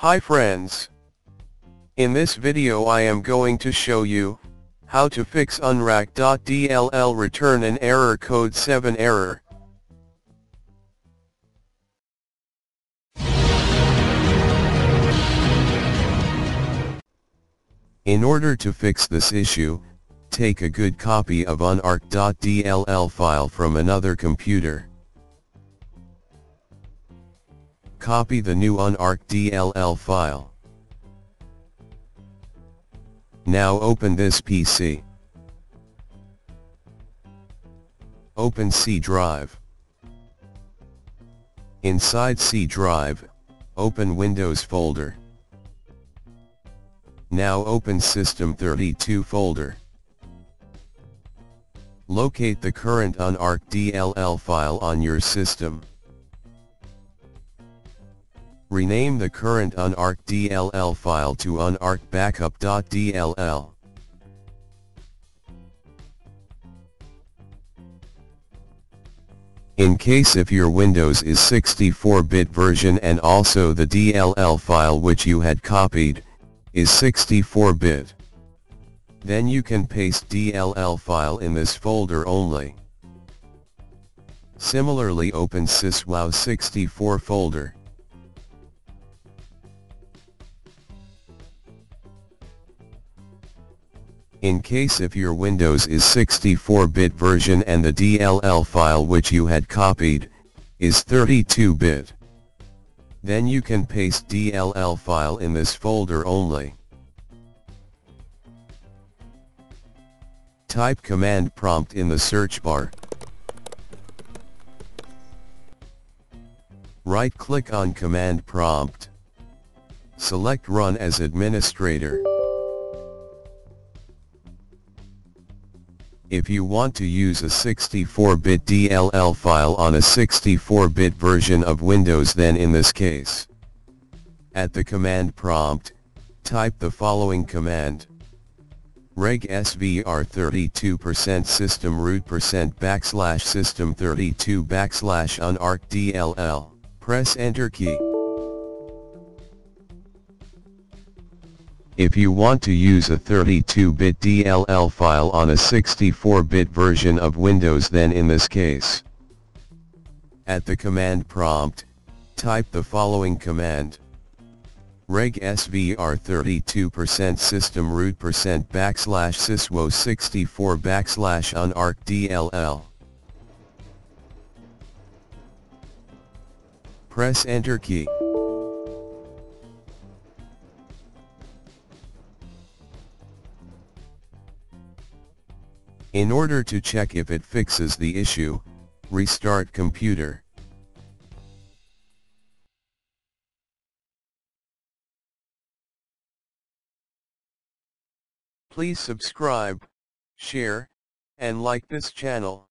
Hi friends. In this video I am going to show you, how to fix unrac.dll return an error code 7 error. In order to fix this issue, take a good copy of unarc.dll file from another computer. Copy the new unarc DLL file. Now open this PC. Open C drive. Inside C drive, open Windows folder. Now open System32 folder. Locate the current unarc DLL file on your system. Rename the current unarc.dll file to unarcbackup.dll. In case if your Windows is 64-bit version and also the DLL file which you had copied, is 64-bit. Then you can paste DLL file in this folder only. Similarly open syswow64 folder. In case if your Windows is 64-bit version and the DLL file which you had copied, is 32-bit. Then you can paste DLL file in this folder only. Type command prompt in the search bar. Right click on command prompt. Select run as administrator. If you want to use a 64-bit DLL file on a 64-bit version of Windows then in this case, at the command prompt, type the following command. regsvr32% system root percent backslash system 32 backslash unarc dll, press enter key. If you want to use a 32-bit DLL file on a 64-bit version of Windows then in this case, at the command prompt, type the following command. regsvr32% system root percent backslash syswow 64 backslash unarc dll. Press enter key. In order to check if it fixes the issue, restart computer. Please subscribe, share, and like this channel.